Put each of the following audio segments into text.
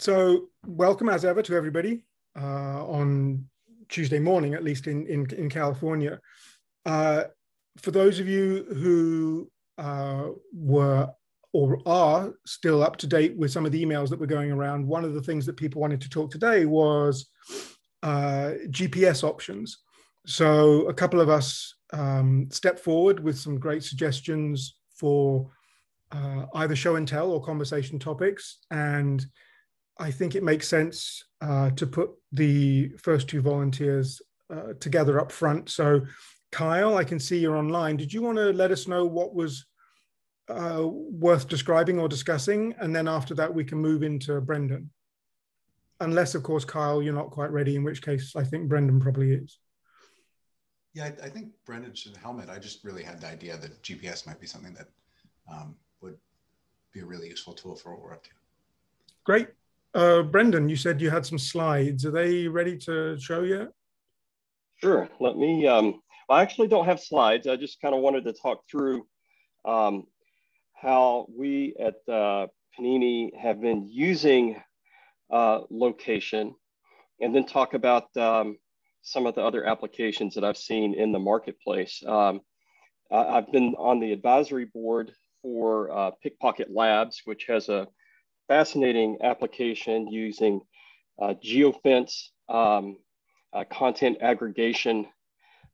So, welcome as ever to everybody uh, on Tuesday morning, at least in in, in California. Uh, for those of you who uh, were or are still up to date with some of the emails that were going around, one of the things that people wanted to talk today was uh, GPS options. So, a couple of us um, stepped forward with some great suggestions for uh, either show and tell or conversation topics. And I think it makes sense uh, to put the first two volunteers uh, together up front. So, Kyle, I can see you're online. Did you want to let us know what was uh, worth describing or discussing? And then after that, we can move into Brendan. Unless, of course, Kyle, you're not quite ready, in which case I think Brendan probably is. Yeah, I, I think Brendan should helmet. I just really had the idea that GPS might be something that um, would be a really useful tool for what we're up to. Great. Uh, Brendan, you said you had some slides. Are they ready to show yet? Sure. Let me. Um, I actually don't have slides. I just kind of wanted to talk through um, how we at uh, Panini have been using uh, location, and then talk about um, some of the other applications that I've seen in the marketplace. Um, I've been on the advisory board for uh, PicPocket Labs, which has a fascinating application using uh, geofence um, uh, content aggregation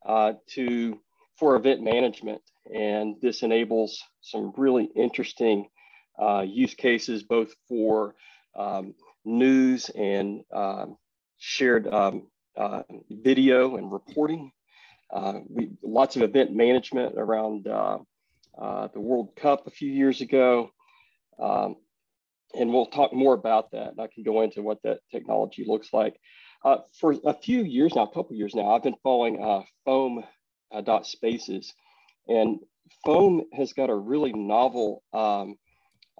uh, to for event management. And this enables some really interesting uh, use cases, both for um, news and um, shared um, uh, video and reporting. Uh, we, lots of event management around the World Cup a few years ago. Um, and we'll talk more about that. And I can go into what that technology looks like. Uh, for a few years now, a couple years now, I've been following uh, Foam uh, dot spaces, and Foam has got a really novel um,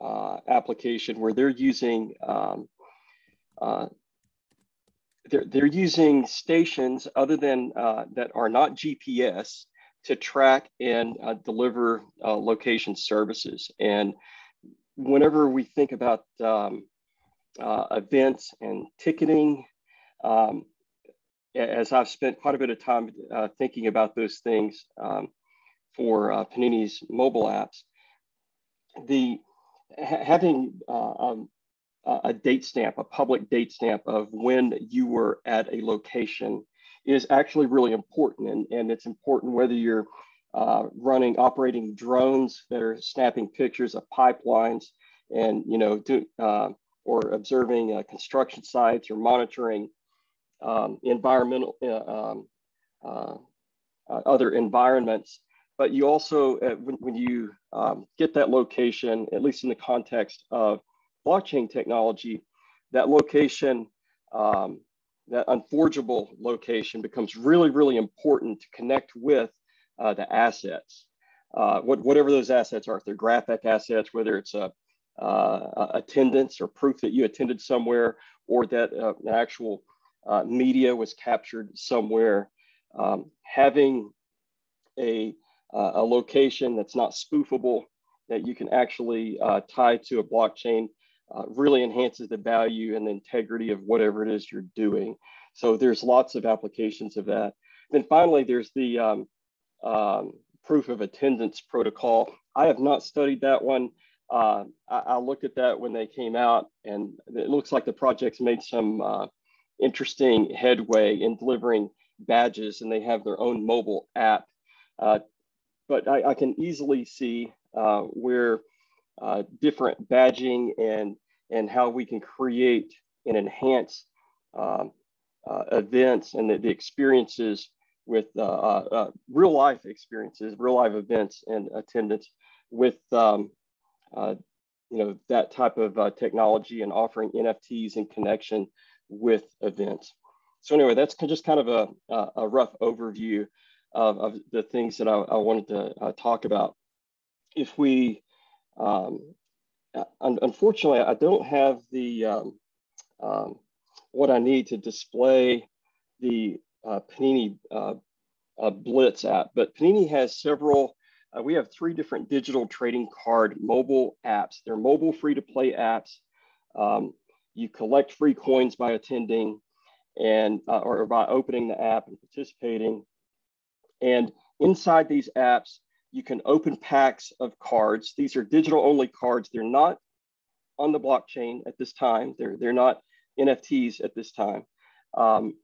uh, application where they're using um, uh, they're, they're using stations other than uh, that are not GPS to track and deliver location services and whenever we think about um, uh, events and ticketing, um, as I've spent quite a bit of time uh, thinking about those things um, for uh, Panini's mobile apps, the ha having uh, um, a date stamp, a public date stamp of when you were at a location is actually really important. And, and it's important whether you're uh, running operating drones that are snapping pictures of pipelines and you know do, uh, or observing uh, construction sites or monitoring um, environmental uh, um, other environments. But you also when, when, you um, get that location at least in the context of blockchain technology that location um, that unforgeable location becomes really really important to connect with uh, the assets, uh, what, whatever those assets are, if they're graphic assets, whether it's a, uh, attendance or proof that you attended somewhere or that uh, an actual uh, media was captured somewhere, um, having a, uh, a location that's not spoofable that you can actually tie to a blockchain really enhances the value and the integrity of whatever it is you're doing. So there's lots of applications of that. Then finally, there's the um, um, proof of attendance protocol. I have not studied that one. Uh, I, I, looked at that when they came out, and it looks like the project's made some uh, interesting headway in delivering badges, and they have their own mobile app. Uh, but I, I, can easily see uh, where uh, different badging and and how we can create and enhance um, uh, events and the, the experiences with uh, uh, uh, real life experiences, real life events and attendance with um, uh, you know that type of uh, technology and offering NFTs in connection with events. So anyway, that's just kind of a, a rough overview of, of, the things that I, I wanted to uh, talk about. If we, um, un unfortunately, I don't have the um, um, what I need to display the uh, Panini uh, uh, Blitz app, but Panini has several. Uh, we have three different digital trading card mobile apps. They're mobile free to play apps. Um, you collect free coins by attending and uh, or by opening the app and participating. And inside these apps, you can open packs of cards. These are digital only cards. They're not on the blockchain at this time. They're, they're not NFTs at this time. Um,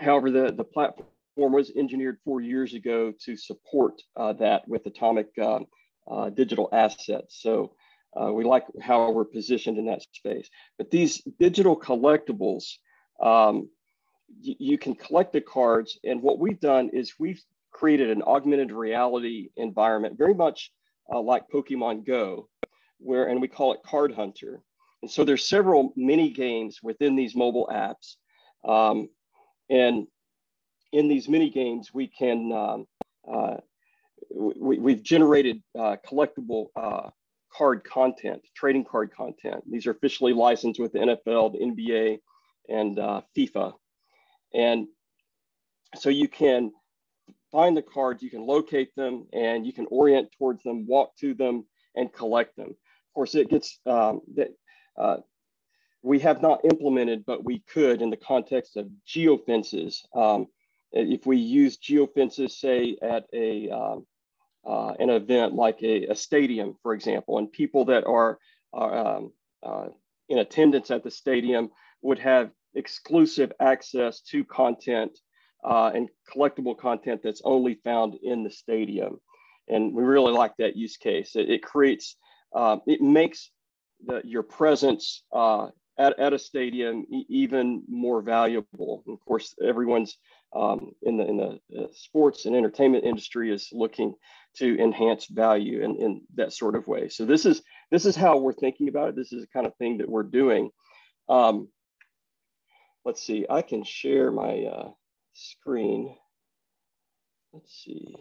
however, the, the platform was engineered four years ago to support uh, that with atomic uh, uh, digital assets. So uh, we like how we're positioned in that space. But these digital collectibles, um, you can collect the cards. And what we've done is we've created an augmented reality environment, very much uh, like Pokemon Go, where, and we call it Card Hunter. And so there's several mini games within these mobile apps. Um, and in these mini games, we can, um, uh, we, have generated uh, collectible uh, card content, trading card content. These are officially licensed with the NFL, the NBA, and uh, FIFA. And so you can find the cards, you can locate them, and you can orient towards them, walk to them, and collect them. Of course, it gets um, that uh, we have not implemented, but we could in the context of geofences. Um, if we use geofences, say at a um, uh, an event like a, a, stadium, for example, and people that are, are um, uh, in attendance at the stadium would have exclusive access to content uh, and collectible content that's only found in the stadium. And we really like that use case. It, it creates, uh, it makes the, your presence uh, at, at a stadium even more valuable. And of course, everyone's um, in the in the uh, sports and entertainment industry is looking to enhance value in, in that sort of way. So this is this is how we're thinking about it. This is the kind of thing that we're doing. Um, let's see, I can share my uh, screen. Let's see.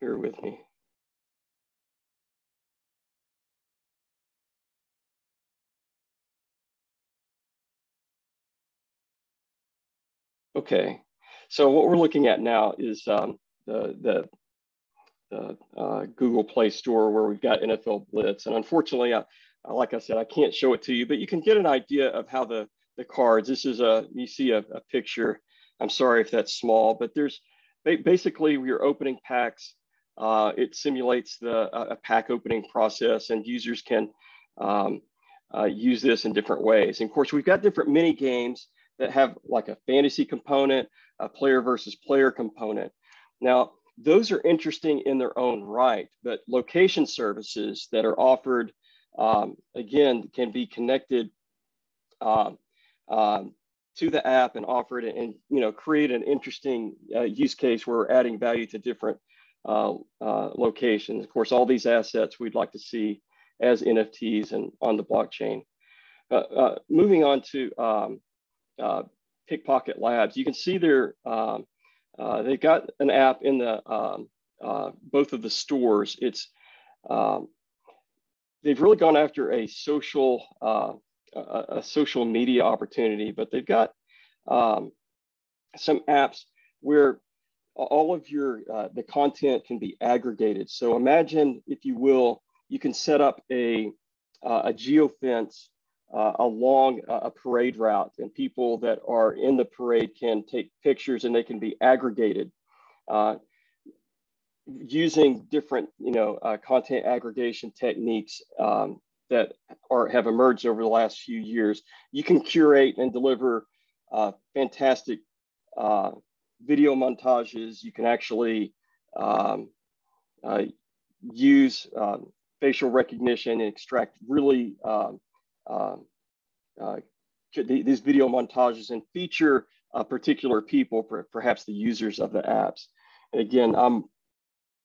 Bear with me. Okay, so what we're looking at now is um, the, the, the uh, Google Play Store where we've got NFL Blitz. And unfortunately, I, like I said, I can't show it to you, but you can get an idea of how the, the cards, this is a, you see a, a picture. I'm sorry if that's small, but there's basically you're opening packs. Uh, it simulates the a pack opening process and users can um, uh, use this in different ways. And of course, we've got different mini games that have like a fantasy component, a player versus player component. Now, those are interesting in their own right, but location services that are offered, um, again, can be connected um, um, to the app and offer it and, you know, create an interesting uh, use case where we're adding value to different uh, uh, locations. Of course, all these assets we'd like to see as NFTs and on the blockchain. Uh, uh, moving on to um, uh, PicPocket Labs. You can see there, um, uh, they've got an app in the um, uh, both of the stores. It's um, they've really gone after a social uh, a, a, social media opportunity, but they've got um, some apps where all of your uh, the content can be aggregated. So imagine, if you will, you can set up a uh, a geofence uh, along a parade route and people that are in the parade can take pictures and they can be aggregated uh, using different you know uh, content aggregation techniques um, that are have emerged over the last few years. You can curate and deliver uh, fantastic uh, video montages. You can actually um, uh, use um, facial recognition and extract really um, uh, these video montages and feature uh, particular people, perhaps the users of the apps. And again, I'm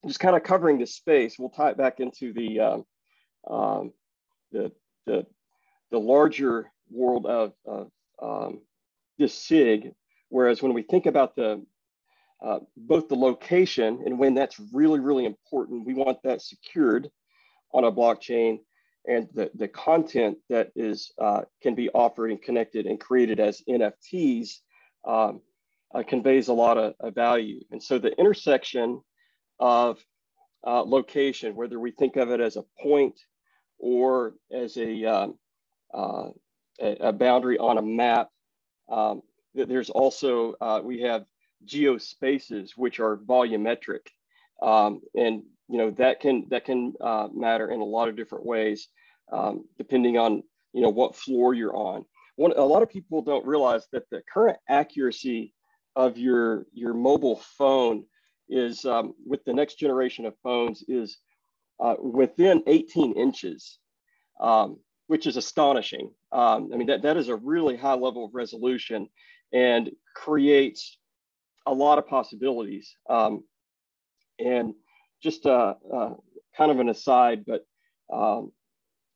just kind of covering this space. We'll tie it back into the um, um, the, the, the larger world of, of um, this SIG. Whereas when we think about the uh, both the location and when that's really, really important, we want that secured on a blockchain and the, the content that is uh, can be offered and connected and created as NFTs um, uh, conveys a lot of, of, value. And so the intersection of uh, location, whether we think of it as a point or as a, um, uh, a, boundary on a map. Um, there's also, uh, we have geospaces, which are volumetric. Um, and you know that can that can uh, matter in a lot of different ways, um, depending on you know what floor you're on. One, a lot of people don't realize that the current accuracy of your your mobile phone is um, with the next generation of phones is uh, within 18 inches, um, which is astonishing. Um, I mean, that, that is a really high level of resolution and creates a lot of possibilities. Um, and just uh, uh, kind of an aside, but um,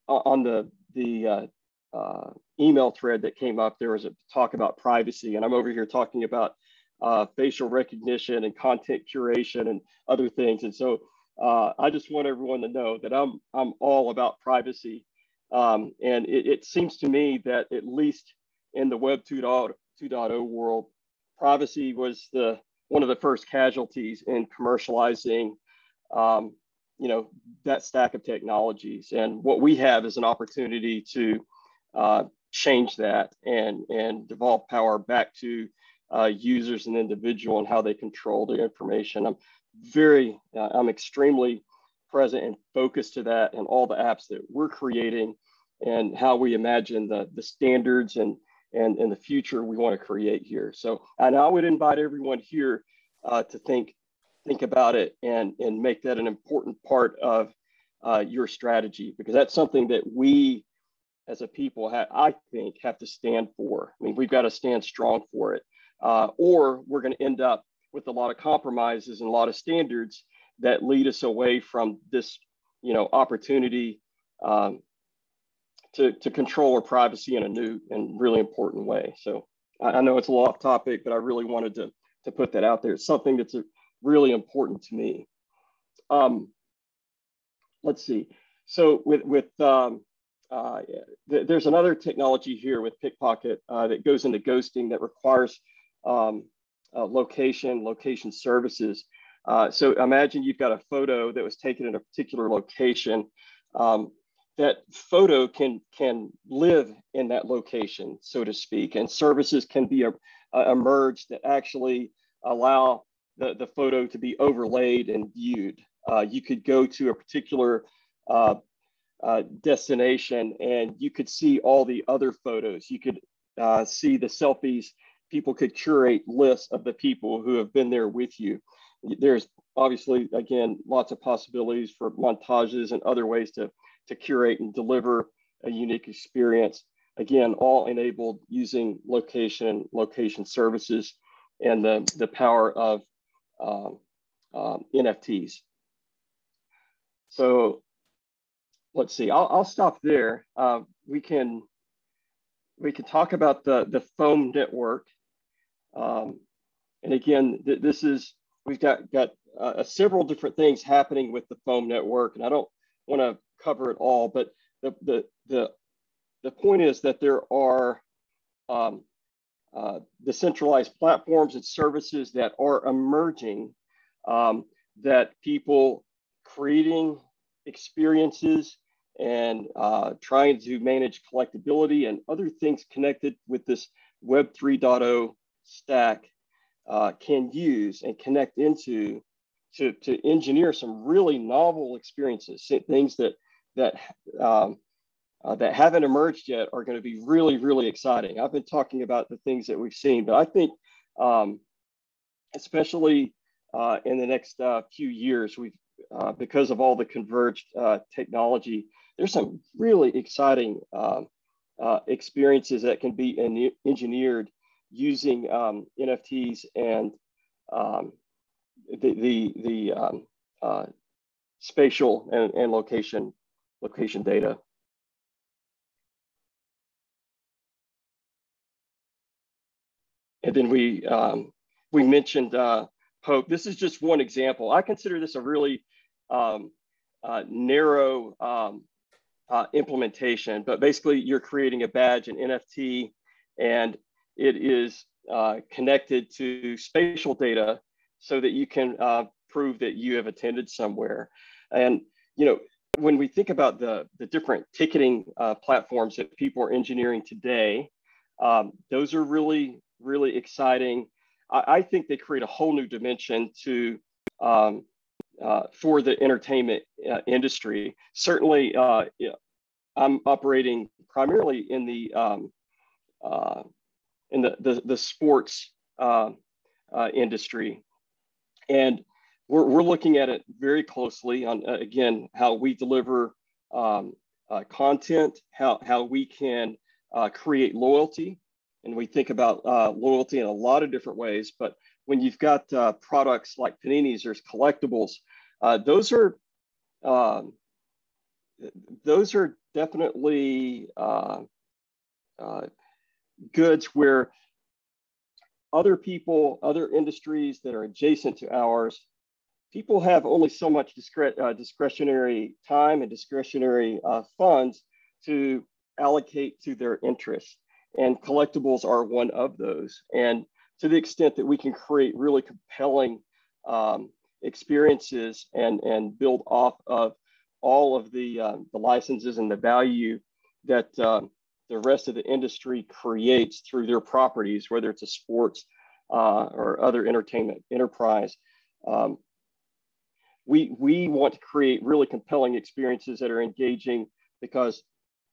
on the, the uh, uh, email thread that came up, there was a talk about privacy, and I'm over here talking about uh, facial recognition and content curation and other things. And so uh, I just want everyone to know that I'm I'm all about privacy. Um, and it, it, seems to me that at least in the Web 2.0 world, privacy was the one of the first casualties in commercializing, um, you know, that stack of technologies. And what we have is an opportunity to uh, change that and and devolve power back to uh, users and individual and how they control their information. I'm very, uh, I'm extremely present and focused to that and all the apps that we're creating and how we imagine the, the standards and, and, and the future we want to create here. So, and I would invite everyone here uh, to think, think about it and, and make that an important part of uh, your strategy because that's something that we as a people, ha- I think, have to stand for. I mean, we've got to stand strong for it uh, or we're going to end up with a lot of compromises and a lot of standards that lead us away from this, you know, opportunity um, to, to control our privacy in a new and really important way. So I, I know it's a lot off topic, but I really wanted to, to put that out there. It's something that's really important to me. Um, let's see. So with, with um, uh, th there's another technology here with PicPocket uh, that goes into ghosting that requires um, uh, location, location services. Uh, so imagine you've got a photo that was taken in a particular location. Um, that photo can can live in that location, so to speak, and services can be a, a emerged that actually allow the, the photo to be overlaid and viewed. Uh, you could go to a particular uh, uh, destination and you could see all the other photos. You could uh, see the selfies people could curate lists of the people who have been there with you. There's obviously, again, lots of possibilities for montages and other ways to, to curate and deliver a unique experience. Again, all enabled using location, location services, and the, the power of um, um, NFTs. So let's see, I'll, I'll stop there. Uh, we can we can talk about the, the foam network um, and again, th this is, we've got, got uh, several different things happening with the foam network, and I don't want to cover it all, but the, the, the, the point is that there are um, uh, decentralized platforms and services that are emerging um, that people creating experiences and uh, trying to manage collectability and other things connected with this Web 3.0 stack uh, can use and connect into to, to engineer some really novel experiences, things that that um, uh, that haven't emerged yet are going to be really, really exciting. I've been talking about the things that we've seen, but I think, um, especially uh, in the next uh, few years, we've uh, because of all the converged uh, technology, there's some really exciting um, uh, experiences that can be engineered using um, NFTs and um, the the, the um, spatial and, and location location data. And then we um, we mentioned uh, Poke. This is just one example. I consider this a really um, uh, narrow um, uh, implementation, but basically you're creating a badge, an NFT, and it is uh, connected to spatial data so that you can uh, prove that you have attended somewhere. And, you know, when we think about the, the different ticketing uh, platforms that people are engineering today, um, those are really, really exciting. I, I, think they create a whole new dimension to um, uh, for the entertainment uh, industry. Certainly, uh, I'm operating primarily in the um, uh, in the the, the sports uh, industry, and we're, we're looking at it very closely on again how we deliver um, content, how how we can create loyalty, and we think about loyalty in a lot of different ways, but when you've got uh, products like paninis, there's collectibles. Uh, those are um, those are definitely uh, uh, goods where other people, other industries that are adjacent to ours, people have only so much discre- uh, discretionary time and discretionary uh, funds to allocate to their interests. And collectibles are one of those. And to the extent that we can create really compelling um, experiences and, and build off of all of the, uh, the licenses and the value that um, the rest of the industry creates through their properties, whether it's a sports uh, or other entertainment enterprise. Um, we, we want to create really compelling experiences that are engaging because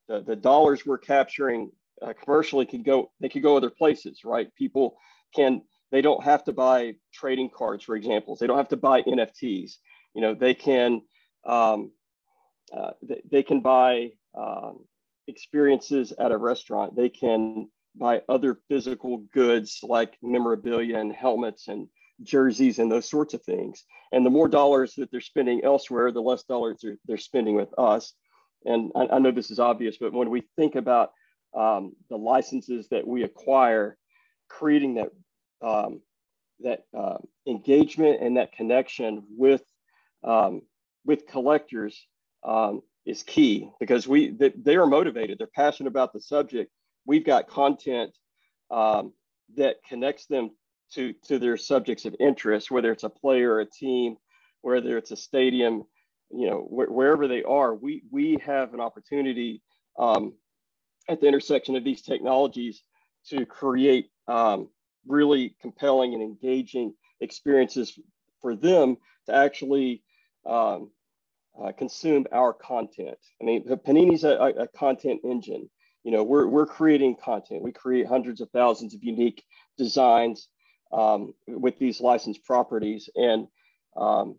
the, the dollars we're capturing uh, commercially can go, they could go other places, right? People can they don't have to buy trading cards for examples. They don't have to buy nfts you know they can um, uh, they, they, can buy um, experiences at a restaurant. They can buy other physical goods like memorabilia and helmets and jerseys and those sorts of things. And the more dollars that they're spending elsewhere the less dollars they're, they're spending with us. And I, I, know this is obvious but when we think about um, the licenses that we acquire creating that um, that uh, engagement and that connection with um, with collectors um, is key because we they, they, are motivated. They're passionate about the subject. We've got content um, that connects them to to their subjects of interest whether it's a player or a team whether it's a stadium you know wh- wherever they are. We we have an opportunity um, at the intersection of these technologies to create um, really compelling and engaging experiences for them to actually um, uh, consume our content. I mean, Panini's a, a, content engine. You know, we're, we're creating content. We create hundreds of thousands of unique designs um, with these licensed properties. And um,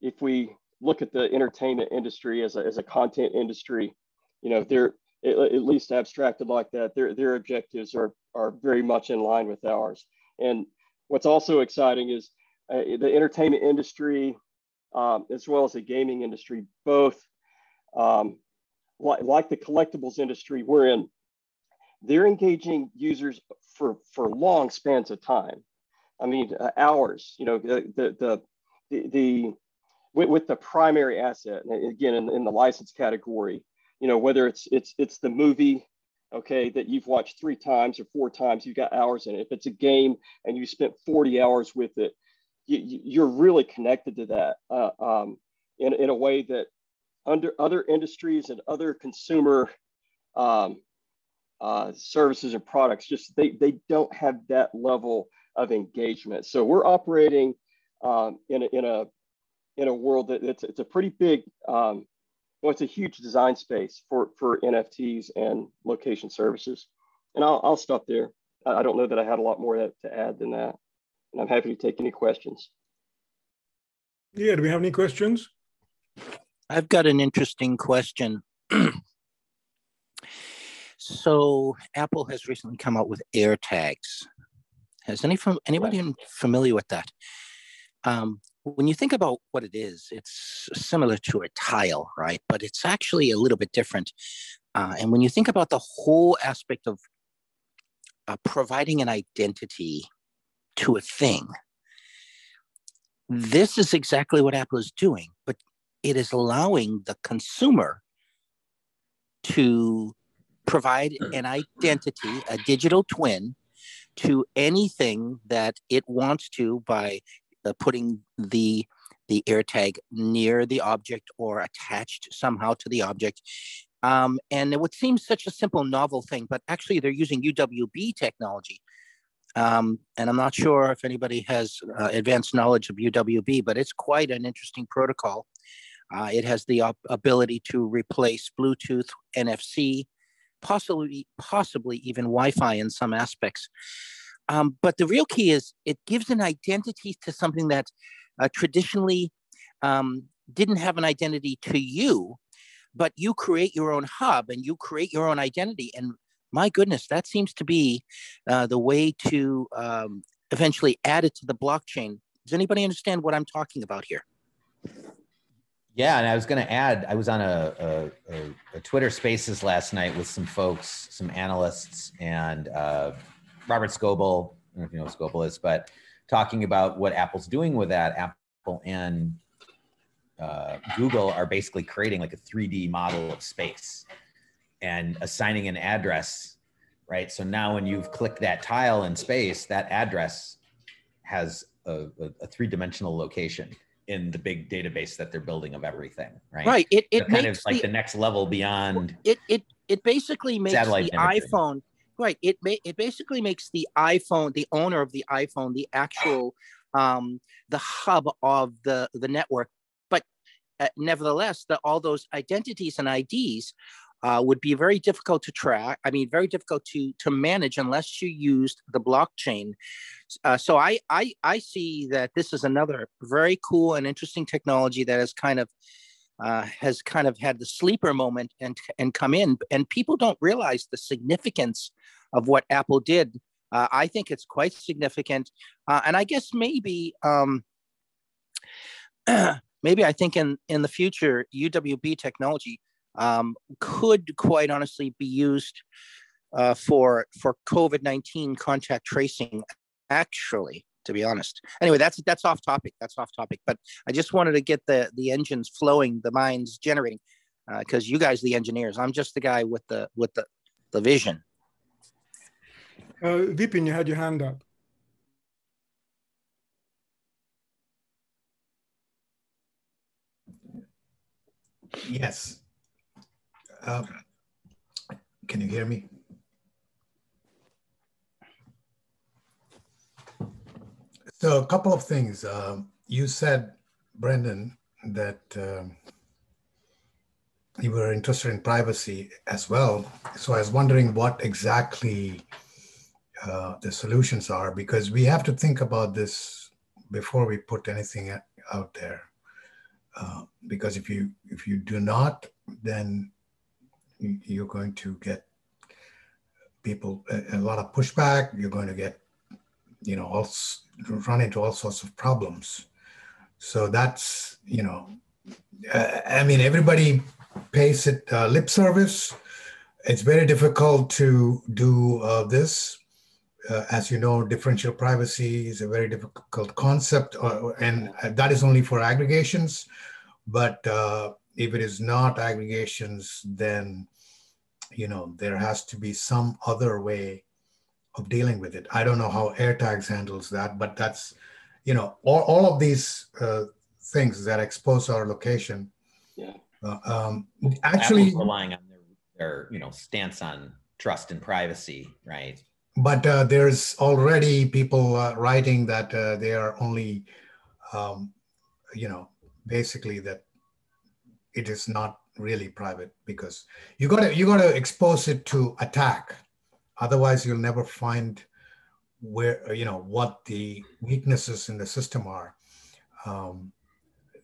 if we look at the entertainment industry as a, as a content industry, you know, they're at least abstracted like that, their, their objectives are, are very much in line with ours. And what's also exciting is uh, the entertainment industry, um, as well as the gaming industry, both um, like, like the collectibles industry we're in, they're engaging users for, for long spans of time. I mean, uh, hours, you know, the, the, the, the with, with, the primary asset, again, in, in the license category, you know, whether it's it's it's the movie, okay, that you've watched three times or four times, you've got hours in it. If it's a game and you spent 40 hours with it, you, are really connected to that uh, um, in, in a way that under other industries and other consumer um, uh, services and products, just they, they don't have that level of engagement. So we're operating um, in, a, in, a, in a world that it's, it's a pretty big um, well, it's a huge design space for, for NFTs and location services. And I'll, I'll stop there. I don't know that I had a lot more to, to add than that. And I'm happy to take any questions. Yeah, do we have any questions? I've got an interesting question. so Apple has recently come out with AirTags. Has any anybody familiar with that? Um, when you think about what it is, it's similar to a tile, right? But it's actually a little bit different. Uh, and when you think about the whole aspect of uh, providing an identity to a thing, this is exactly what Apple is doing, but it is allowing the consumer to provide an identity, a digital twin to anything that it wants to by uh, putting the the AirTag near the object or attached somehow to the object. Um, and it would seem such a simple, novel thing, but actually they're using UWB technology. Um, and I'm not sure if anybody has uh, advanced knowledge of UWB, but it's quite an interesting protocol. Uh, it has the op- ability to replace Bluetooth, NFC, possibly possibly even Wi-Fi in some aspects. Um, but the real key is it gives an identity to something that uh, traditionally um, didn't have an identity to you, but you create your own hub and you create your own identity. And my goodness, that seems to be uh, the way to um, eventually add it to the blockchain. Does anybody understand what I'm talking about here? Yeah, and I was going to add, I was on a, a, a, Twitter Spaces last night with some folks, some analysts, and uh, Robert Scoble. I don't know if you know what Scoble is, but talking about what Apple's doing with that. Apple and uh, Google are basically creating like a 3D model of space and assigning an address, right? So now when you've clicked that tile in space, that address has a, a, a three-dimensional location in the big database that they're building of everything, right? Right. It, it so kind of like the, the, next level beyond. It it it basically makes the imagery. iPhone right. It may it basically makes the iPhone the owner of the iPhone the actual um, the hub of the the network. But uh, nevertheless, the, all those identities and IDs uh, would be very difficult to track. I mean, very difficult to to manage unless you used the blockchain. Uh, so I, I I see that this is another very cool and interesting technology that has kind of uh, has kind of had the sleeper moment and and come in, and people don't realize the significance of what Apple did. Uh, I think it's quite significant, uh, and I guess maybe. Um, maybe I think in in the future UWB technology um, could quite honestly be used uh, for for COVID nineteen contact tracing. Actually, to be honest. Anyway, that's that's off topic. That's off topic. But I just wanted to get the the engines flowing, the minds generating, because uh, you guys, the engineers, I'm just the guy with the with the the vision. Uh, Vipin, you had your hand up. Yes. Uh, can you hear me? So a couple of things. Uh, you said, Brendan, that uh, you were interested in privacy as well. So I was wondering what exactly uh, the solutions are, because we have to think about this before we put anything out there. Uh, because if you if you do not, then you're going to get people a, a lot of pushback. You're going to get, you know, all, run into all sorts of problems. So that's, you know, uh, I mean, everybody pays it uh, lip service. It's very difficult to do uh, this. Uh, as you know, differential privacy is a very difficult concept, uh, and that is only for aggregations. But uh, if it is not aggregations, then you know there has to be some other way of dealing with it. I don't know how AirTags handles that, but that's you know all, all of these uh, things that expose our location. Yeah. Uh, um, actually, Apple's relying on their, their you know stance on trust and privacy, right? But uh, there's already people uh, writing that uh, they are only, um, you know, basically that it is not really private because you got to you got to expose it to attack otherwise you'll never find where you know what the weaknesses in the system are um,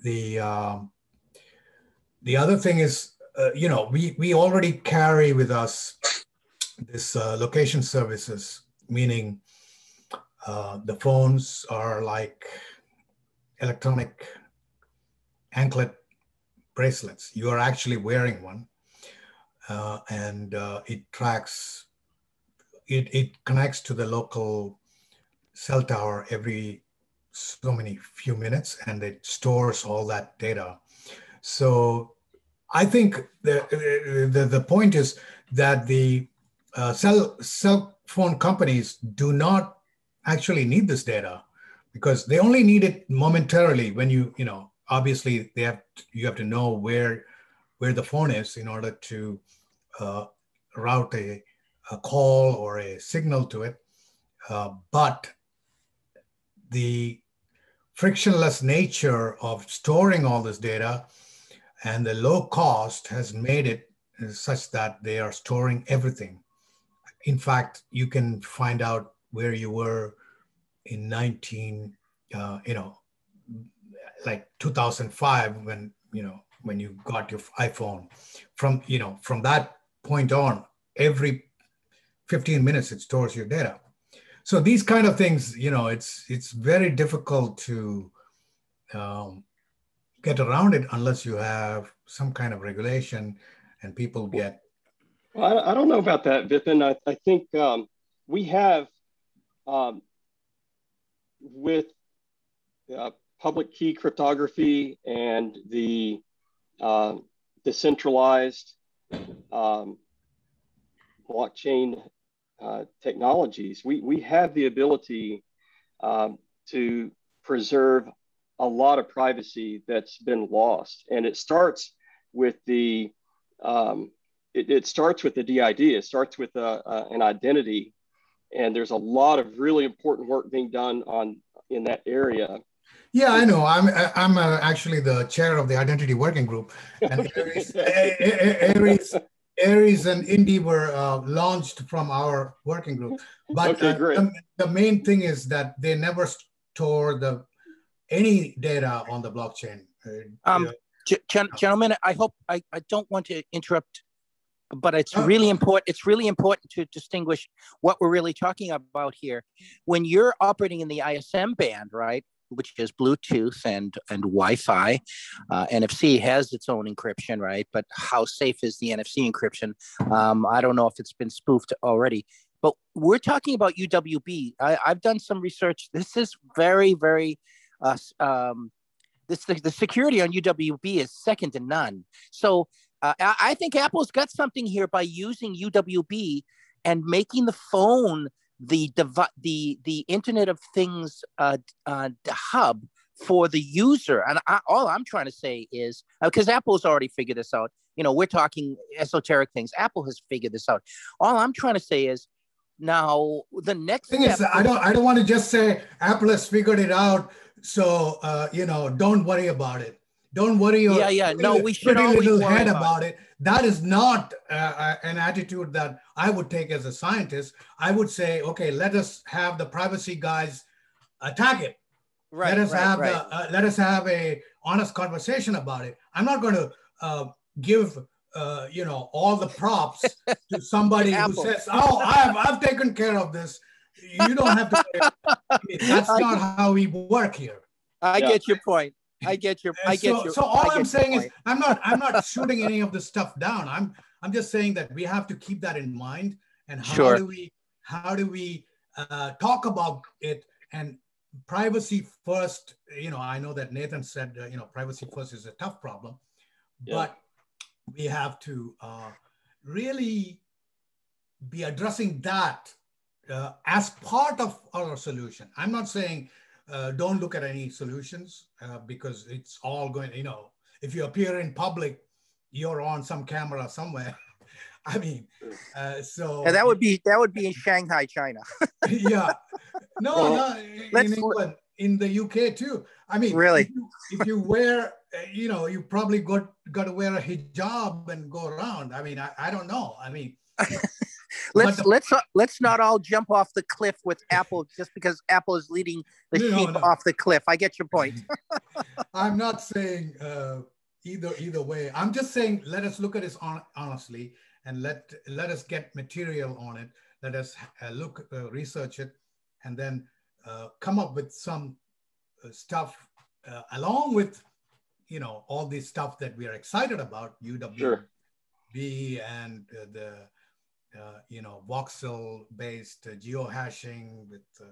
the um, the other thing is uh, you know we we already carry with us this uh, location services meaning uh, the phones are like electronic anklet bracelets. You are actually wearing one, uh, and uh, it tracks. It it connects to the local cell tower every so many few minutes, and it stores all that data. So, I think the the, the point is that the uh, cell cell phone companies do not actually need this data because they only need it momentarily when you you know obviously they have you have to know where where the phone is in order to uh, route a, a call or a signal to it. Uh, but the frictionless nature of storing all this data and the low cost has made it such that they are storing everything. In fact, you can find out where you were in 19, uh, you know, like 2005 when, you know, when you got your iPhone. From, you know, from that point on, every 15 minutes it stores your data. So these kind of things, you know, it's it's very difficult to um, get around it unless you have some kind of regulation and people get. Well, I, I don't know about that, Vipin. I, I think um, we have um, with uh, public key cryptography and the uh, decentralized um, blockchain uh, technologies, we, we have the ability um, to preserve a lot of privacy that's been lost. And it starts with the, um, it, it, starts with the DID, it starts with a, uh, a, uh, an identity. And there's a lot of really important work being done on in that area. Yeah, I know. I'm I'm uh, actually the chair of the identity working group, and Aries, Aries, Aries and Indy were uh, launched from our working group. But okay, uh, the, the, main thing is that they never store the any data on the blockchain. Uh, um, gentlemen, I hope I, I don't want to interrupt, but it's oh. really important. It's really important to distinguish what we're really talking about here. When you're operating in the ISM band, right? Which is Bluetooth and and Wi-Fi. Uh, NFC has its own encryption, right? But how safe is the NFC encryption? Um, I don't know if it's been spoofed already. But we're talking about UWB. I, have done some research. This is very, very. Uh, um, this the, the security on UWB is second to none. So uh, I think Apple's got something here by using UWB and making the phone the the the Internet of Things uh, uh, hub for the user. And I, all I'm trying to say is because uh, Apple's already figured this out. You know, we're talking esoteric things. Apple has figured this out. All I'm trying to say is now the next thing is I don't I don't want to just say Apple has figured it out. So uh, you know, don't worry about it. Don't worry yeah yeah no we should pretty little head about it. it. That is not uh, uh, an attitude that I would take as a scientist. I would say, okay, let us have the privacy guys attack it. Right. Let us right, have right. the uh, let us have a honest conversation about it. I'm not going to uh, give uh, you know all the props to somebody who says, "Oh, I've I've taken care of this." You don't have to. That's not how we work here. I yeah. get your point. I get your. I get so, your. So all I'm saying is, I'm not. I'm not shooting any of this stuff down. I'm. I'm just saying that we have to keep that in mind. And how sure. do we? How do we uh, talk about it? And privacy first. You know, I know that Nathan said, uh, you know, privacy first is a tough problem, yeah. but we have to uh, really be addressing that uh, as part of our solution. I'm not saying uh, don't look at any solutions uh, because it's all going, you know, if you appear in public, you're on some camera somewhere. I mean, uh, so that would be that would be in Shanghai, China. yeah, no, well, no, in England, in the UK too. I mean, really, if you, if you wear, uh, you know, you probably got got to wear a hijab and go around. I mean, I, I don't know. I mean, let's the, let's let's not all jump off the cliff with Apple just because Apple is leading the no, sheep no. off the cliff. I get your point. I'm not saying uh, either either way. I'm just saying let us look at this on, honestly and let let us get material on it. Let us uh, look uh, research it and then uh, come up with some uh, stuff uh, along with you know all this stuff that we are excited about UWB sure. and the uh, you know, voxel-based uh, geohashing with. Uh,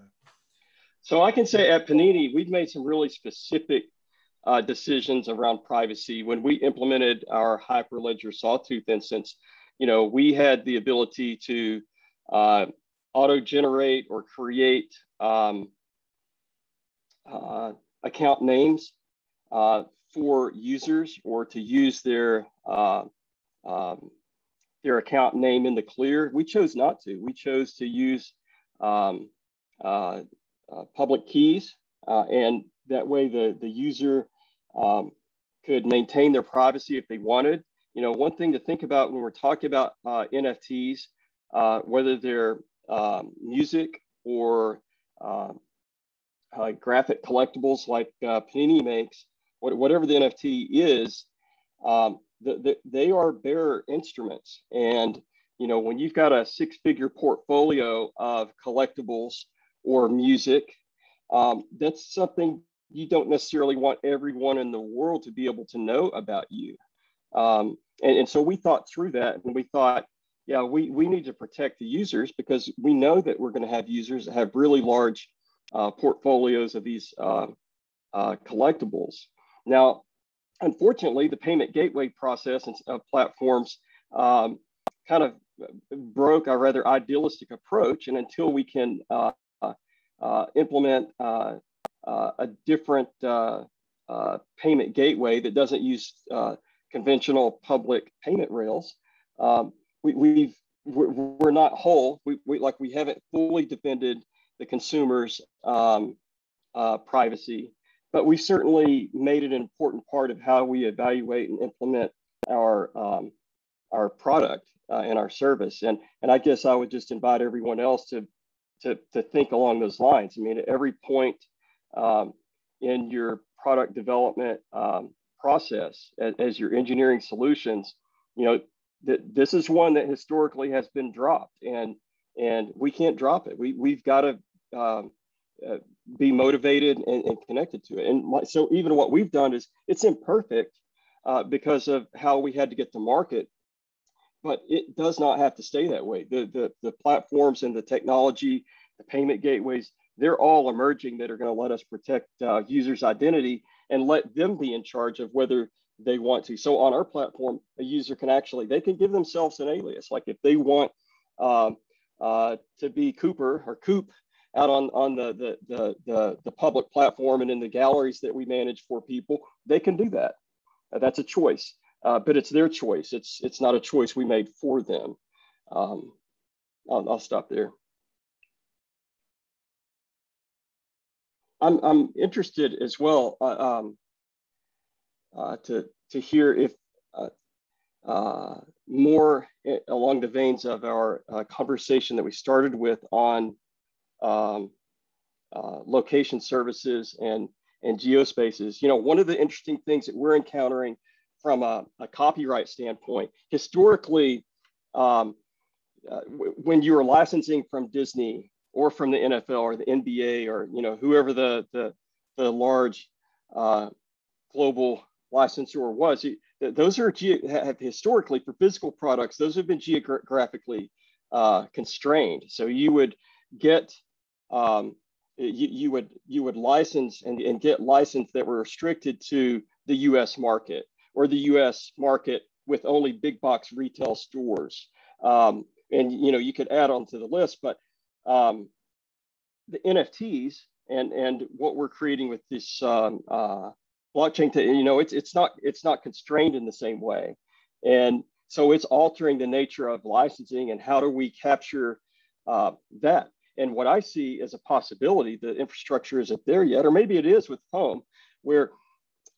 so I can say at Panini, we've made some really specific uh, decisions around privacy. When we implemented our Hyperledger Sawtooth instance, you know, we had the ability to uh, auto-generate or create um, uh, account names for users or to use their uh, um, their account name in the clear. We chose not to. We chose to use um, uh, uh, public keys, uh, and that way the the user um, could maintain their privacy if they wanted. You know, one thing to think about when we're talking about uh, NFTs, uh, whether they're um, music or um, graphic collectibles like Panini makes, whatever the NFT is, um, the, the, they are bearer instruments. And, you know, when you've got a six figure portfolio of collectibles or music, um, that's something you don't necessarily want everyone in the world to be able to know about you. Um, and, and so we thought through that and we thought, yeah, we, we need to protect the users because we know that we're going to have users that have really large uh, portfolios of these uh, uh, collectibles. Now, unfortunately, the payment gateway process and uh, platforms um, kind of broke our rather idealistic approach. And until we can uh, uh, implement uh, uh, a different uh, payment gateway that doesn't use conventional public payment rails, um, we, we've we're, we're, not whole. We, we like we haven't fully defended the consumer's um, privacy but we certainly made it an important part of how we evaluate and implement our um, our product uh, and our service. And and I guess I would just invite everyone else to to to think along those lines. I mean, at every point um, in your product development um, process, as, as, your engineering solutions, you know, that this is one that historically has been dropped, and and we can't drop it. We we've got to um, uh, be motivated and, and, connected to it. And my, so even what we've done is it's imperfect uh, because of how we had to get to market, but it does not have to stay that way. The, the, the platforms and the technology, the payment gateways, they're all emerging that are going to let us protect uh, users' identity and let them be in charge of whether they want to. So on our platform, a user can actually, they can give themselves an alias. Like if they want um, uh, to be Cooper or Coop, out on, on the, the, the, the, the public platform and in the galleries that we manage for people, they can do that. Uh, that's a choice, uh, but it's their choice. It's, it's not a choice we made for them. Um, I'll, I'll stop there. I'm, I'm interested as well uh, um, uh, to, to hear if uh, uh, more eh, along the veins of our uh, conversation that we started with on um, uh, location services and, and geospaces. You know, one of the interesting things that we're encountering from a, a copyright standpoint, historically, um, uh, when you were licensing from Disney or from the NFL or the NBA or you know whoever the the, the large uh, global licensor was, those are have historically for physical products. Those have been geographically uh, constrained. So you would get um, you, you, would you would license and, and get license that were restricted to the U.S. market or the U.S. market with only big box retail stores. Um, and you know you could add on to the list, but um, the NFTs and and what we're creating with this um, uh, blockchain, to, you know, it's it's not it's not constrained in the same way, and so it's altering the nature of licensing and how do we capture uh, that and what I see as a possibility, the infrastructure isn't there yet, or maybe it is with FOAM, where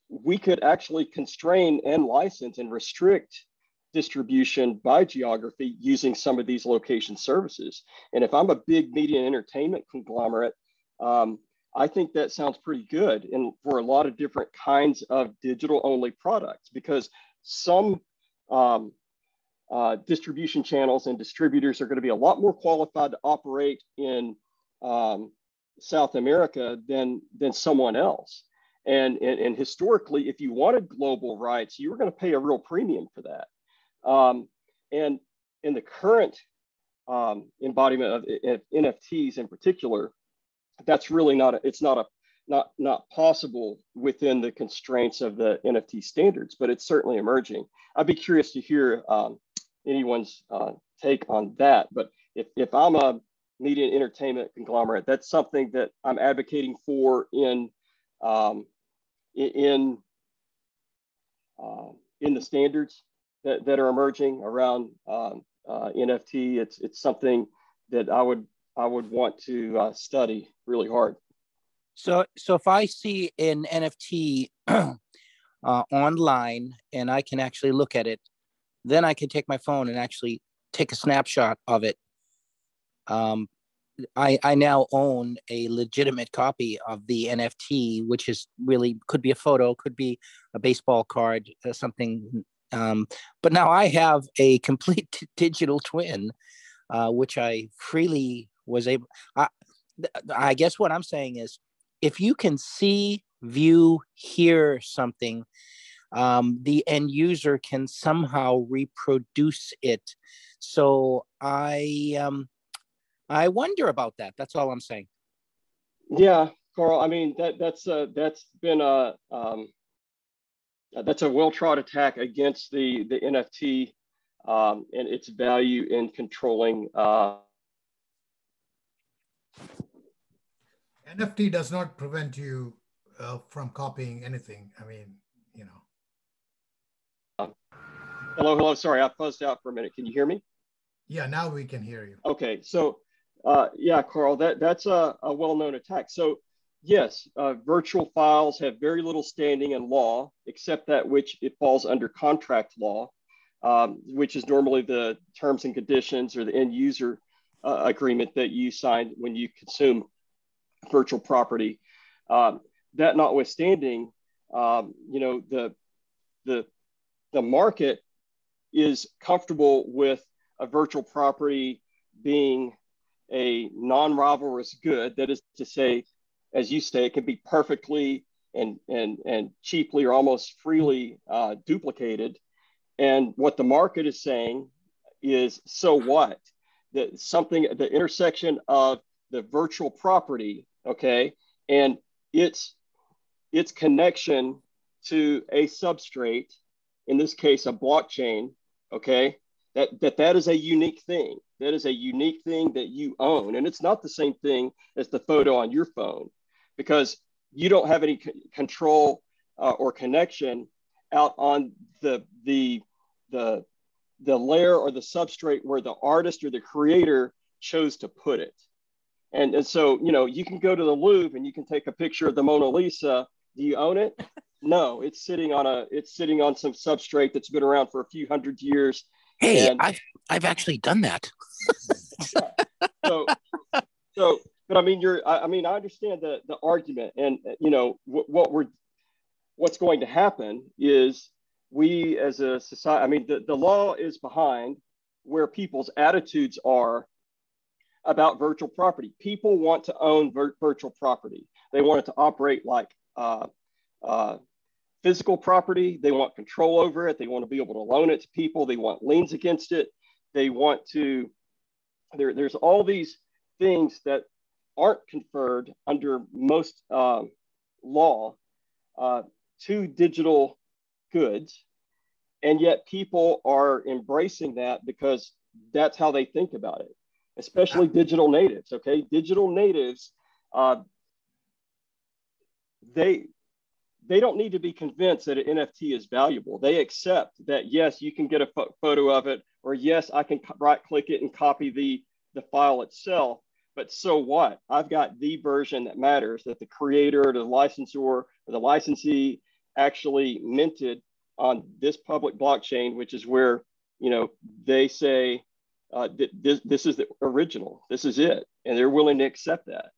we could actually constrain and license and restrict distribution by geography using some of these location services. And if I'm a big media and entertainment conglomerate, um, I think that sounds pretty good and for a lot of different kinds of digital only products because some um, uh, distribution channels and distributors are going to be a lot more qualified to operate in um, South America than, than someone else. And, and, and, historically, if you wanted global rights, you were going to pay a real premium for that. Um, and in the current um, embodiment of, NFTs in particular, that's really not a, it's not a not not possible within the constraints of the NFT standards, but it's certainly emerging. I'd be curious to hear um, anyone's uh, take on that. But if, if I'm a media and entertainment conglomerate, that's something that I'm advocating for in um, in uh, in the standards that, that are emerging around um, uh, NFT. It's it's something that I would I would want to uh, study really hard. So so if I see an NFT uh, online and I can actually look at it, then I can take my phone and actually take a snapshot of it. Um, I, I now own a legitimate copy of the NFT, which is really could be a photo, could be a baseball card, uh, something um, but now I have a complete t- digital twin, uh, which I freely was able. I, I guess what I'm saying is, if you can see, view, hear something, um, the end user can somehow reproduce it. So I, um, I wonder about that. That's all I'm saying. Yeah, Carl. I mean that that's uh, that's been a um, that's a well-trod attack against the, the NFT um, and its value in controlling. Uh... NFT does not prevent you uh, from copying anything. I mean, you know. Hello, hello. Sorry, I buzzed out for a minute. Can you hear me? Yeah, now we can hear you. Okay, so uh, yeah, Carl, that that's a, a well-known attack. So Yes, uh, virtual files have very little standing in law, except that which it falls under contract law, um, which is normally the terms and conditions or the end user uh, agreement that you sign when you consume virtual property. Um, that notwithstanding, um, you know the the the market is comfortable with a virtual property being a non-rivalrous good. That is to say, as you say, it can be perfectly and and and cheaply or almost freely uh, duplicated. And what the market is saying is, so what? That something the intersection of the virtual property, okay, and its its connection to a substrate, in this case, a blockchain, okay, that that that is a unique thing. That is a unique thing that you own, and it's not the same thing as the photo on your phone because you don't have any c- control uh, or connection out on the the the the layer or the substrate where the artist or the creator chose to put it. And, and so, you know, you can go to the Louvre and you can take a picture of the Mona Lisa. Do you own it? No, it's sitting on a it's sitting on some substrate that's been around for a few hundred years. Hey, and, I've I've actually done that. so so but I mean, you're, I, I mean, I understand the, the argument and, you know, what we're, what's going to happen is we as a society, I mean, the, the law is behind where people's attitudes are about virtual property. People want to own vir- virtual property. They want it to operate like uh, uh, physical property. They want control over it. They want to be able to loan it to people. They want liens against it. They want to, there, there's all these things that aren't conferred under most uh, law uh, to digital goods. And yet people are embracing that because that's how they think about it, especially digital natives. Okay. Digital natives, uh, they, they don't need to be convinced that an NFT is valuable. They accept that yes, you can get a fo- photo of it, or yes, I can right click it and copy the the file itself. But so what? I've got the version that matters that the creator, the licensor, or the licensee actually minted on this public blockchain, which is where you know they say uh, this, this is the original, this is it, and they're willing to accept that.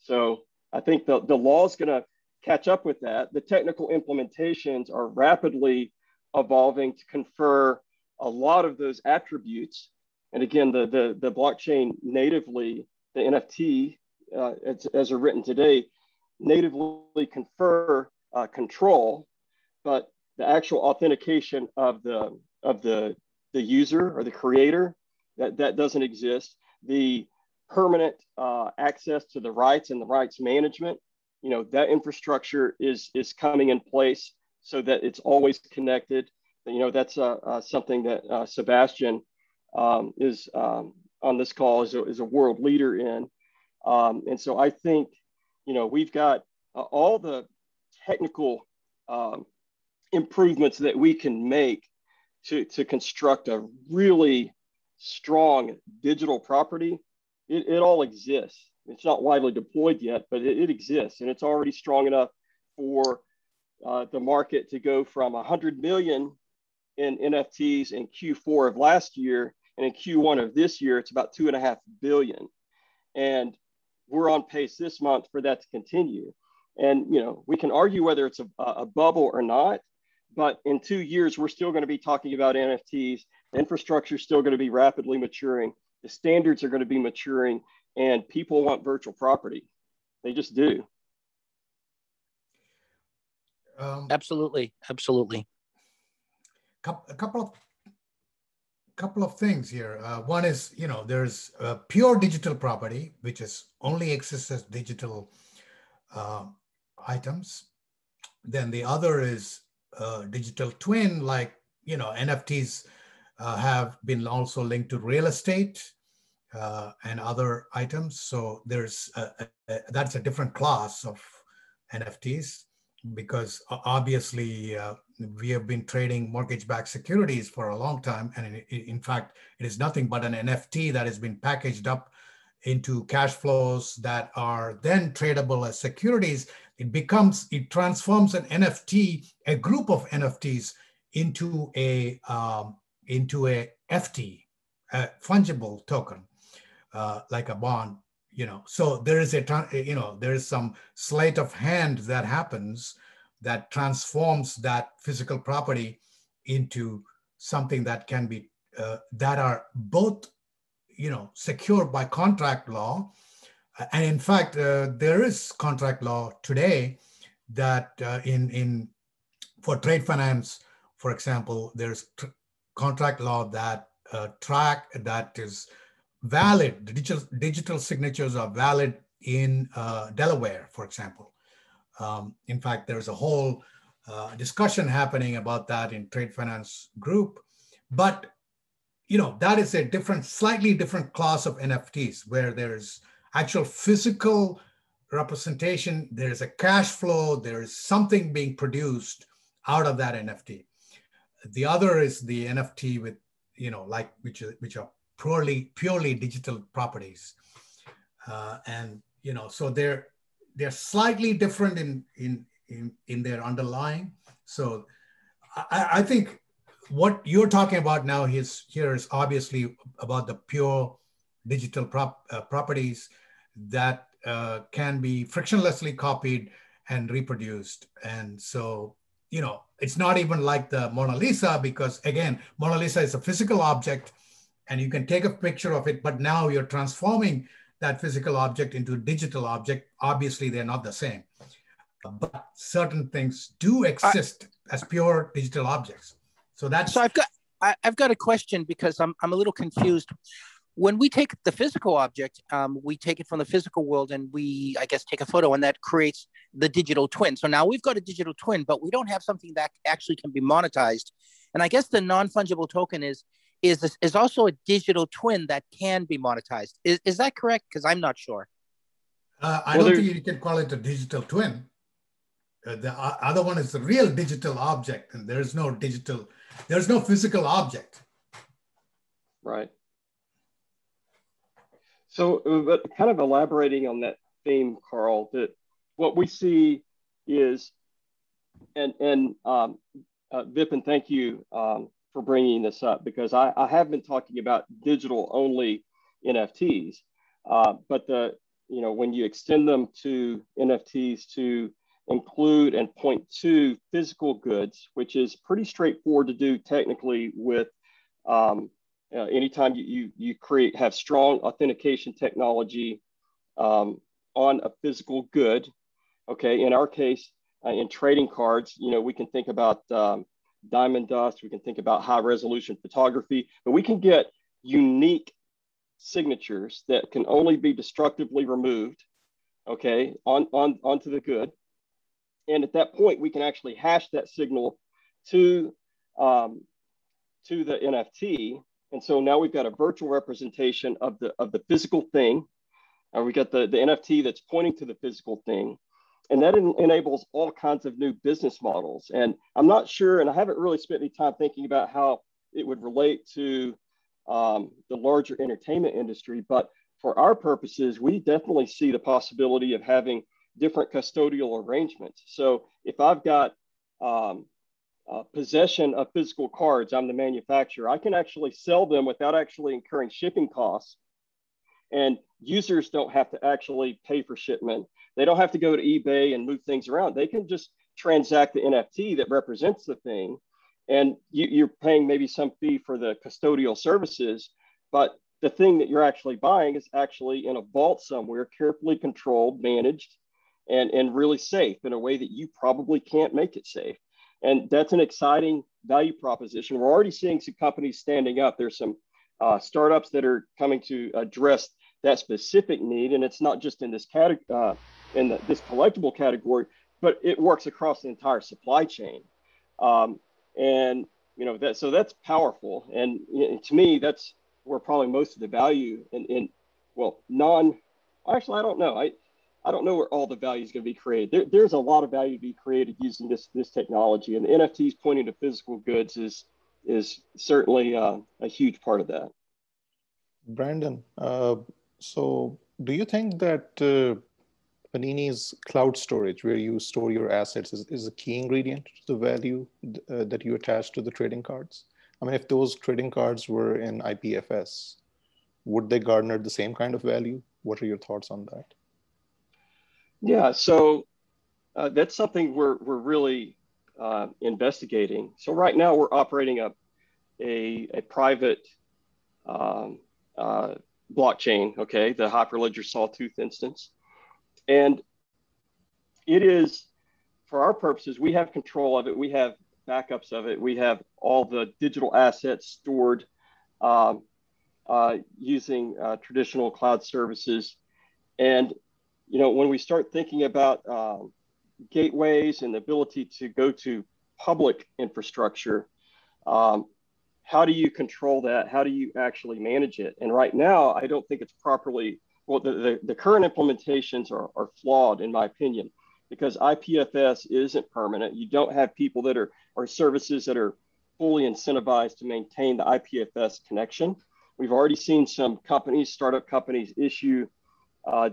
So I think the, the law is going to catch up with that. The technical implementations are rapidly evolving to confer a lot of those attributes and again, the, the, the blockchain natively, the NFT, uh, as, as are written today, natively confer uh, control, but the actual authentication of the, of the, the user or the creator, that, that doesn't exist. The permanent uh, access to the rights and the rights management, you know, that infrastructure is, is coming in place so that it's always connected. You know, that's uh, uh, something that uh, Sebastian um, is um, on this call is a, is a world leader in. Um, and so I think, you know, we've got uh, all the technical um, improvements that we can make to, to construct a really strong digital property, it, it all exists. It's not widely deployed yet, but it, it exists and it's already strong enough for uh, the market to go from 100 million in NFTs in Q4 of last year, and in Q1 of this year, it's about two and a half billion. And we're on pace this month for that to continue. And you know, we can argue whether it's a, a bubble or not, but in two years, we're still going to be talking about NFTs. The infrastructure is still going to be rapidly maturing. The standards are going to be maturing, and people want virtual property. They just do. Um, absolutely, absolutely. A couple of couple of things here. Uh, one is, you know, there's pure digital property, which is only exists as digital uh, items. Then the other is uh, digital twin, like, you know, NFTs uh, have been also linked to real estate uh, and other items. So there's a, a, that's a different class of NFTs because obviously uh, we have been trading mortgage-backed securities for a long time, and in, in fact, it is nothing but an NFT that has been packaged up into cash flows that are then tradable as securities. It becomes, it transforms an NFT, a group of NFTs, into a um, into a FT, a fungible token, uh, like a bond you know. So there is a you know there is some sleight of hand that happens that transforms that physical property into something that can be uh, that are both you know secured by contract law. And in fact uh, there is contract law today that uh, in in for trade finance for example there's contract law that uh, track that is valid, digital, digital signatures are valid in uh, Delaware, for example. Um, in fact, there's a whole uh, discussion happening about that in Trade Finance Group. But you know that is a different, slightly different class of NFTs where there's actual physical representation, there's a cash flow, there's something being produced out of that NFT. The other is the NFT with, you know, like which which are purely purely digital properties, uh, and you know, so they're they're slightly different in in in, in their underlying. So I, I think what you're talking about now is here is obviously about the pure digital prop, uh, properties that uh, can be frictionlessly copied and reproduced. And so, you know, it's not even like the Mona Lisa because again, Mona Lisa is a physical object and you can take a picture of it, but now you're transforming that physical object into a digital object. Obviously, they're not the same, but certain things do exist I, as pure digital objects. So that's so. I've got I, have got a question because I'm I'm a little confused. When we take the physical object, um, we take it from the physical world and we, I guess, take a photo, and that creates the digital twin. So now we've got a digital twin, but we don't have something that actually can be monetized. And I guess the non fungible token is is is also a digital twin that can be monetized. Is, is that correct? Because I'm not sure. Uh, I well, don't think you can call it a digital twin. Uh, the uh, other one is the real digital object, and there's no digital, there's no physical object. Right. So, uh, but kind of elaborating on that theme, Carl, that what we see is, and and um, uh, Vipin, thank you um, for bringing this up because I, I have been talking about digital only NFTs, uh, but the you know when you extend them to NFTs to include and point to physical goods, which is pretty straightforward to do technically with um, uh, anytime you, you, you create have strong authentication technology um, on a physical good. Okay, in our case, uh, in trading cards, you know we can think about um, diamond dust, we can think about high resolution photography, but we can get unique signatures that can only be destructively removed, okay, on, on, onto the good. And at that point, we can actually hash that signal to, um, to the NFT. And so now we've got a virtual representation of the, of the physical thing. And we got the, the NFT that's pointing to the physical thing. And that en- enables all kinds of new business models. And I'm not sure, and I haven't really spent any time thinking about how it would relate to um, the larger entertainment industry. But for our purposes, we definitely see the possibility of having different custodial arrangements. So if I've got um, uh, possession of physical cards, I'm the manufacturer, I can actually sell them without actually incurring shipping costs. And users don't have to actually pay for shipment. They don't have to go to eBay and move things around. They can just transact the NFT that represents the thing. And you, are paying maybe some fee for the custodial services, but the thing that you're actually buying is actually in a vault somewhere, carefully controlled, managed, and, and really safe in a way that you probably can't make it safe. And that's an exciting value proposition. We're already seeing some companies standing up. There's some uh, startups that are coming to address that specific need, and it's not just in this category, uh, in the, this collectible category, but it works across the entire supply chain. Um, and you know that so that's powerful, and to me, that's where probably most of the value in, in well, non. Actually, I don't know. I I don't know where all the value is going to be created. There, there's a lot of value to be created using this this technology, and the NFTs pointing to physical goods is is certainly uh, a huge part of that. Brendan, uh, so do you think that uh, Panini's cloud storage, where you store your assets, is, is a key ingredient to the value uh, that you attach to the trading cards? I mean, if those trading cards were in IPFS, would they garner the same kind of value? What are your thoughts on that? Yeah, so uh, that's something we're, we're really uh, investigating. So right now we're operating a, a, a private um, uh, blockchain, okay, the Hyperledger Sawtooth instance. And it is, for our purposes, we have control of it. We have backups of it. We have all the digital assets stored um, uh, using uh, traditional cloud services. And, you know, when we start thinking about um, gateways and the ability to go to public infrastructure, um, how do you control that? How do you actually manage it? And right now, I don't think it's properly, well, the, the, the current implementations are, are flawed, in my opinion, because IPFS isn't permanent. You don't have people that are, or services that are fully incentivized to maintain the IPFS connection. We've already seen some companies, startup companies, issue uh,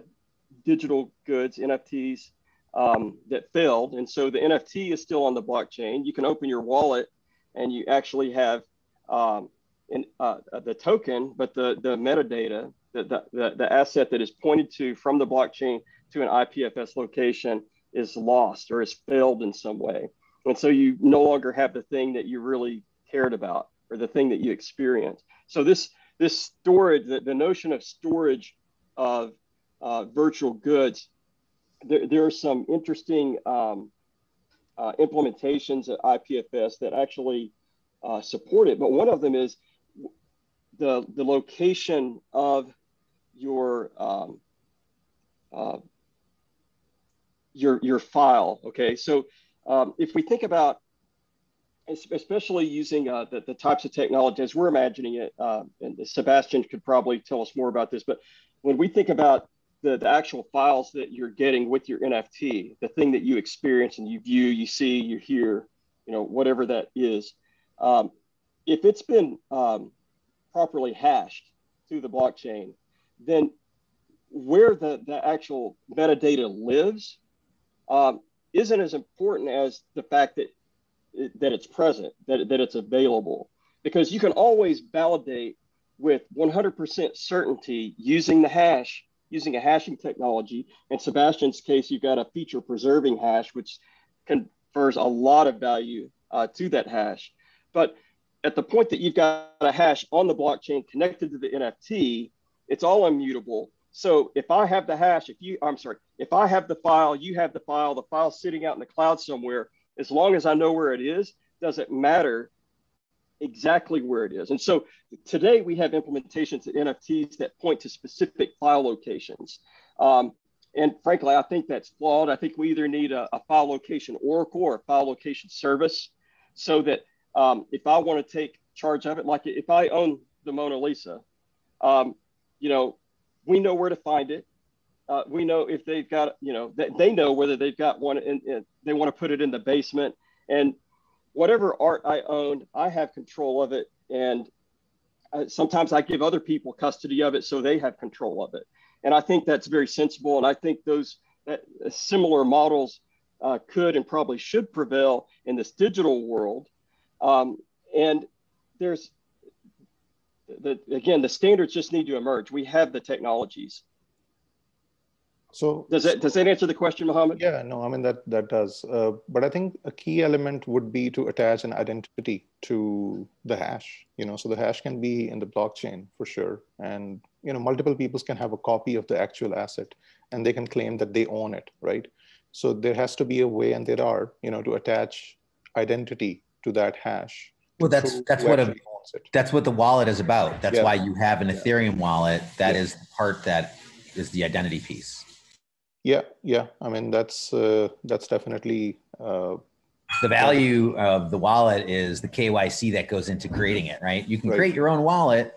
digital goods, NFTs, um, that failed. And so the NFT is still on the blockchain. You can open your wallet and you actually have um, in, uh, the token, but the, the metadata, the, the, the asset that is pointed to from the blockchain to an IPFS location is lost or is failed in some way. And so you no longer have the thing that you really cared about or the thing that you experienced. So this this storage, the, the notion of storage of uh, virtual goods, there, there are some interesting um, uh, implementations at IPFS that actually uh, support it. But one of them is the, the location of your um, uh, your your file. Okay, so um, if we think about especially using uh, the, the types of technology as we're imagining it, uh, and Sebastian could probably tell us more about this, but when we think about the, the actual files that you're getting with your NFT, the thing that you experience and you view, you see, you hear, you know, whatever that is, um, if it's been um, properly hashed through the blockchain, then where the, the actual metadata lives um, isn't as important as the fact that that it's present, that, that it's available, because you can always validate with 100% certainty using the hash, using a hashing technology. In Sebastian's case, you've got a feature preserving hash, which confers a lot of value uh, to that hash. But at the point that you've got a hash on the blockchain connected to the NFT, it's all immutable. So if I have the hash, if you, I'm sorry, if I have the file, you have the file, the file sitting out in the cloud somewhere, as long as I know where it is, doesn't matter exactly where it is. And so today we have implementations of NFTs that point to specific file locations. Um, and frankly, I think that's flawed. I think we either need a, a file location oracle or a file location service so that um, if I want to take charge of it, like if I own the Mona Lisa, um, you know, we know where to find it. Uh, we know if they've got, you know, they, they know whether they've got one and they want to put it in the basement. And whatever art I own, I have control of it. And uh, sometimes I give other people custody of it so they have control of it. And I think that's very sensible. And I think those uh, similar models uh, could and probably should prevail in this digital world. Um, and there's the, again, the standards just need to emerge. We have the technologies. So does that does that answer the question, Muhammad? Yeah, no, I mean that that does. Uh, but I think a key element would be to attach an identity to the hash. You know, so the hash can be in the blockchain for sure, and you know, multiple people can have a copy of the actual asset, and they can claim that they own it, right? So there has to be a way, and there are, you know, to attach identity to that hash. Well, that's that's what a that's what the wallet is about. That's yeah. why you have an Ethereum wallet. That yeah. is the part that is the identity piece. Yeah, yeah. I mean, that's uh, that's definitely uh, the value of the wallet is the KYC that goes into creating it. Right? You can right. create your own wallet,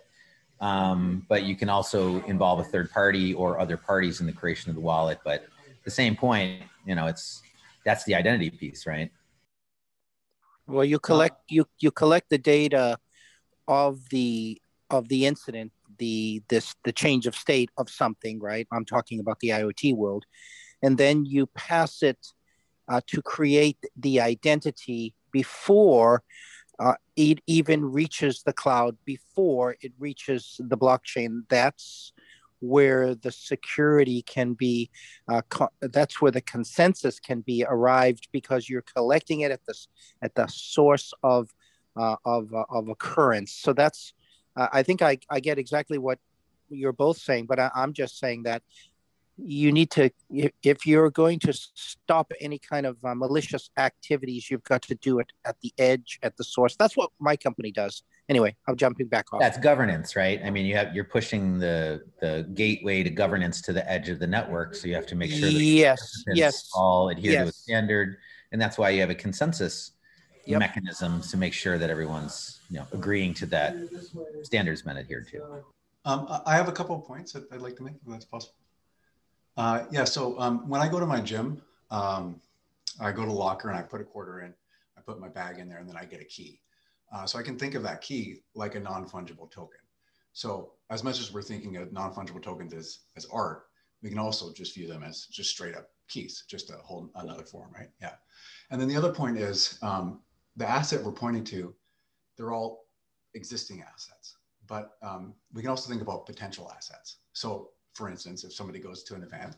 um, but you can also involve a third party or other parties in the creation of the wallet. But the same point, you know, it's that's the identity piece, right? Well, you collect you you collect the data of the of the incident the this the change of state of something right? I'm talking about the iot world. And then you pass it uh, to create the identity before uh, it even reaches the cloud before it reaches the blockchain. That's where the security can be uh, co- that's where the consensus can be arrived because you're collecting it at the at the source of uh, of uh, of occurrence. So that's uh, I think I, I get exactly what you're both saying, but I, I'm just saying that you need to if you're going to stop any kind of uh, malicious activities you've got to do it at the edge at the source. That's what my company does anyway i'm jumping back off that's governance right i mean you have you're pushing the the gateway to governance to the edge of the network so you have to make sure that yes yes all adhere yes. to a standard and that's why you have a consensus yep. mechanisms to make sure that everyone's you know agreeing to that standards been adhered to. Um, I have a couple of points that I'd like to make, if that's possible. Uh, yeah, so um, when I go to my gym, um, I go to locker and I put a quarter in, I put my bag in there, and then I get a key. Uh, so I can think of that key like a non-fungible token. So as much as we're thinking of non-fungible tokens as, as art, we can also just view them as just straight up keys, just a whole another form, right? Yeah. And then the other point is um, the asset we're pointing to, they're all existing assets, but um, we can also think about potential assets. So for instance, if somebody goes to an event,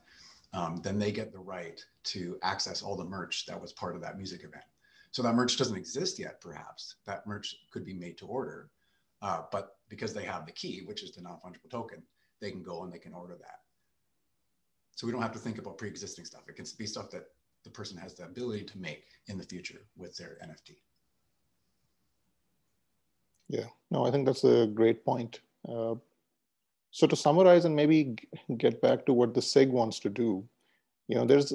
um, then they get the right to access all the merch that was part of that music event. So that merch doesn't exist yet, perhaps. That merch could be made to order, uh, but because they have the key, which is the non-fungible token, they can go and they can order that. So we don't have to think about pre-existing stuff. It can be stuff that the person has the ability to make in the future with their NFT. Yeah, no, I think that's a great point. Uh, so to summarize and maybe get back to what the SIG wants to do, you know, there's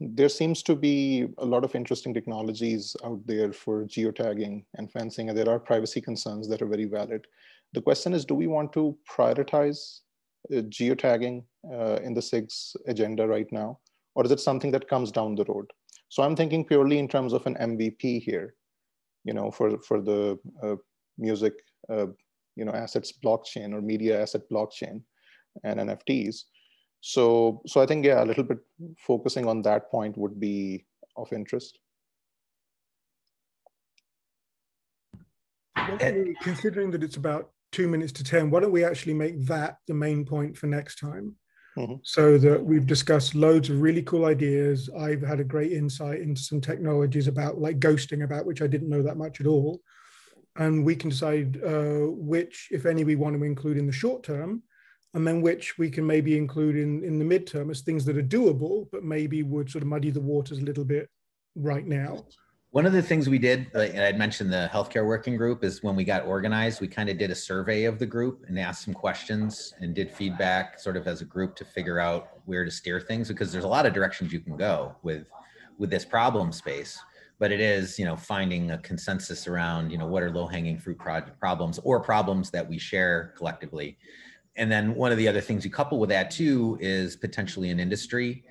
there seems to be a lot of interesting technologies out there for geotagging and fencing, and there are privacy concerns that are very valid. The question is, do we want to prioritize uh, geotagging uh, in the SIG's agenda right now? or is it something that comes down the road? So I'm thinking purely in terms of an MVP here, you know, for for the uh, music, uh, you know, assets blockchain or media asset blockchain and NFTs. So so I think yeah, a little bit focusing on that point would be of interest. Considering that it's about two minutes to 10, why don't we actually make that the main point for next time? Mm-hmm. So that we've discussed loads of really cool ideas. I've had a great insight into some technologies about like ghosting, about which I didn't know that much at all. And we can decide uh, which, if any, we want to include in the short term, and then which we can maybe include in, in the midterm as things that are doable, but maybe would sort of muddy the waters a little bit right now. One of the things we did, and I'd mentioned the healthcare working group, is when we got organized, we kind of did a survey of the group and asked some questions and did feedback sort of as a group to figure out where to steer things because there's a lot of directions you can go with with this problem space. But it is, you know, finding a consensus around, you know, what are low hanging fruit project problems or problems that we share collectively and then one of the other things you couple with that too is potentially an industry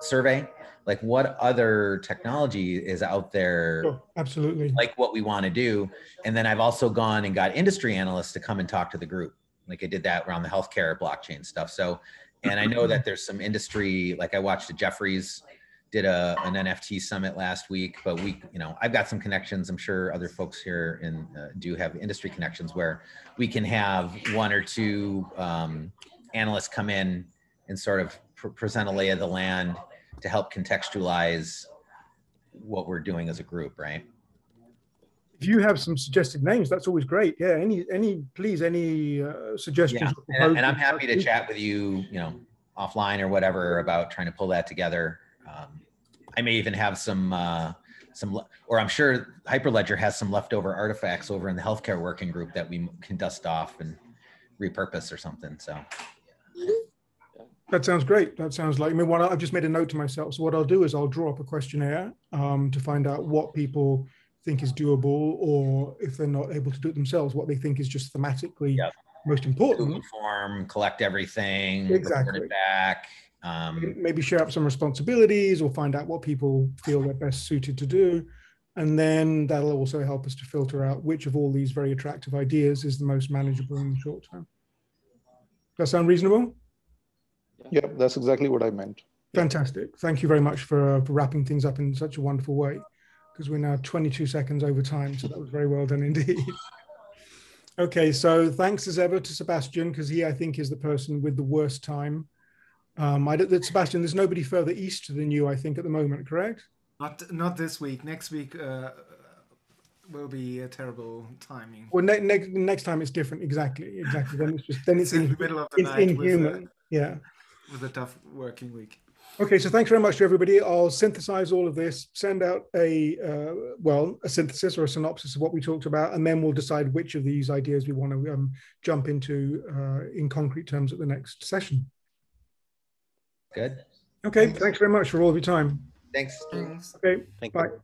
survey. Like what other technology is out there absolutely. like what we want to do? And then i've also gone and got industry analysts to come and talk to the group. Like i did that around the healthcare blockchain stuff. So and i know that there's some industry like i watched the Jefferies did a, an nft summit last week but we you know i've got some connections i'm sure other folks here in uh, do have industry connections where we can have one or two um, analysts come in and sort of pr- present a lay of the land to help contextualize what we're doing as a group right If you have some suggested names, that's always great. Yeah, any, any, please, any uh, suggestions? Yeah, and, and I'm happy to chat with you, you know, offline or whatever about trying to pull that together. Um, I may even have some, uh, some, or I'm sure Hyperledger has some leftover artifacts over in the healthcare working group that we can dust off and repurpose or something. So That sounds great. That sounds like, I mean, what I- I've just made a note to myself. So what I'll do is I'll draw up a questionnaire um, to find out what people think is doable, or if they're not able to do it themselves, what they think is just thematically Yep. most important. Google form, collect everything, Exactly. it back. Um, maybe share up some responsibilities or find out what people feel they're best suited to do. And then that'll also help us to filter out which of all these very attractive ideas is the most manageable in the short term. Does that sound reasonable? Yeah, that's exactly what I meant. Fantastic. Thank you very much for, uh, for wrapping things up in such a wonderful way because we're now 22 seconds over time. So that was very well done indeed. okay, so thanks as ever to Sebastian because he, I think, is the person with the worst time. Um, I don't, that Sebastian, there's nobody further east than you, I think, at the moment, correct? Not not this week. Next week uh, will be a terrible timing. Well, ne- next next time it's different. Exactly, exactly. Then it's just then it's, It's in in, the middle of the it's night with a- inhuman. Yeah. with a tough working week. Okay, so thanks very much to everybody. I'll synthesize all of this, send out a uh, well, a synthesis or a synopsis of what we talked about, and then we'll decide which of these ideas we want to um, jump into uh, in concrete terms at the next session. Good. Okay, thanks very much for all of your time. Thanks. Thanks. Okay, Thank bye. you.